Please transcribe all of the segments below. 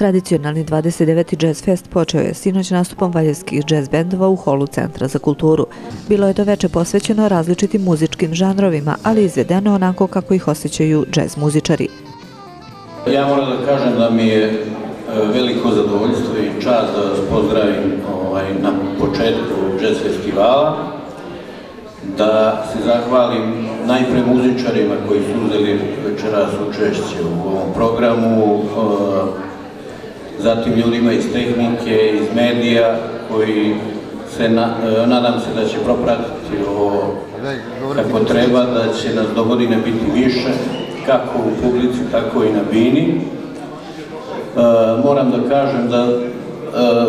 Tradicionalni 29. Jazz Fest počeo je sinoć nastupom valjevskih jazz bendova u holu Centra za kulturu. Bilo je to veče posvećeno različitim muzičkim žanrovima, ali izvedeno onako kako ih osjećaju jazz muzičari. Ja moram da kažem da mi je e, veliko zadovoljstvo i čast da vas pozdravim ovaj, na početku jazz festivala, da se zahvalim najpre muzičarima koji su uzeli večeras učešće u ovom programu, e, zatim ljudima iz tehnike, iz medija, koji se, na, e, nadam se da će propratiti ovo kako treba, da će nas do godine biti više, kako u publici, tako i na bini. E, moram da kažem da e,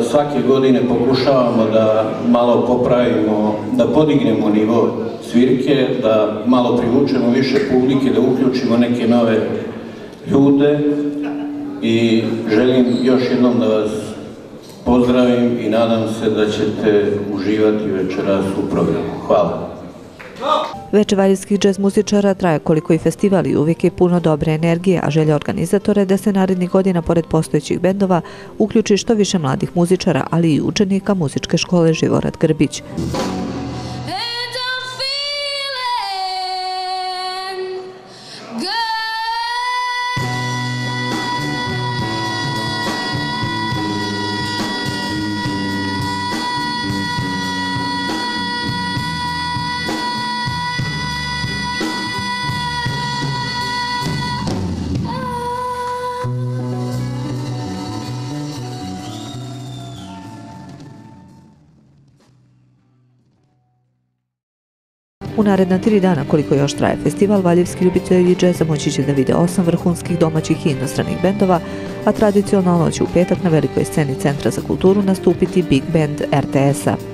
svake godine pokušavamo da malo popravimo, da podignemo nivo svirke, da malo privučemo više publike, da uključimo neke nove ljude, i želim još jednom da vas pozdravim i nadam se da ćete uživati večeras u programu. Hvala. Veče valjivskih džez muzičara traje koliko i festival i uvijek je puno dobre energije, a želja organizatore da se narednih godina, pored postojećih bendova, uključi što više mladih muzičara, ali i učenika muzičke škole Živorad Grbić. U naredna tri dana koliko još traje festival, Valjevski ljubitelji džeza moći će da vide osam vrhunskih domaćih i inostranih bendova, a tradicionalno će u petak na velikoj sceni Centra za kulturu nastupiti Big Band RTS-a.